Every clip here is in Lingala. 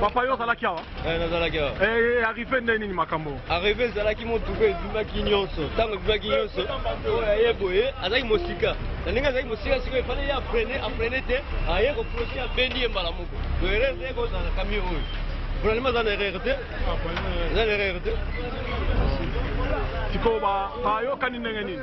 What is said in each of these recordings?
papa yo ozalaki awa eh, nazalaki awa eh, eh, arrive nde nini makambo arrive ezalaki motuka ebimaki nyonso ntango ebimaki nyonso oyo aye boye azalaki mosika na ndenge azalaki mosika sikoyo efale ye aprene aprene te aye koproche abendi ye mbala moko doerese ye kozala kamio oyo Vraiment, ça n'est rien. Ça n'est rien. sikoyo bayokani ndenge nini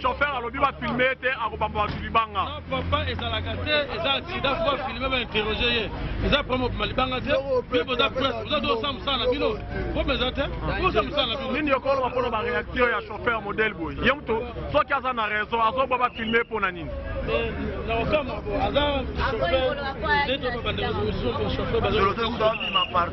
Chauffeur alobi ba filme ye te akobamba bato libanga. Non papa ezalaka te eza accident faut ba filme ba interroger ye. Eza problème obima libanga te. Bino boza presse boza to sa mosala na bino. Problème eza te. Boza mosala na bino. Nini okoloba mpo na ba réaction ya chauffeur modèle boye? Ye moto soki aza na raison azobwa ba filme mpo na nini? Na okama aza chauffeur nde to babanda ko chauffeur bazo.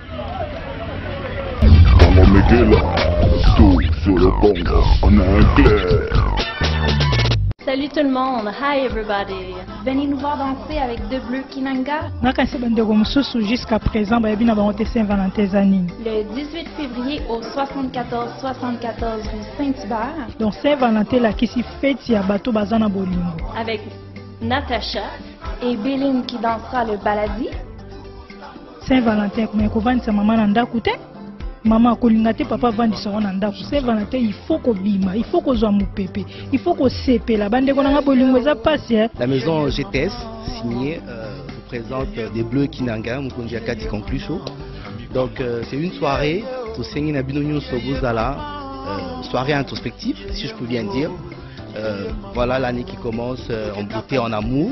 Tango Mekela, tout sur le Congo en un clair. Salut tout le monde, hi everybody. Venez nous voir danser avec deux bleus Kinanga. nakanisi bandeko mosusu jusqu'à présent bayebi na bango te saint valentin eza nini Le 18 février au 74 74 rue Sainte-Bar donc saint valentin elakisi feti ya bato baza na bolingo avec Natacha et Béline qui dansera le baladi. saint valentin komaya kovandisa mama na ndako te mama akolinga te papa avandisa yango na ndako saint valentin il faut kobima il faut kozwa mopepe il faut kosepela bandeko na nga bolingo eza mpasi eh. la maison gts signe euh, vous présente euh, des bleus kinanga mokonzi ya kati conclusion donc euh, c'est une soirée tosengi na bino nyonso bozala euh, soirée introspective si je peux bien dire euh, voilà l'année qui commence euh, en beauté en amour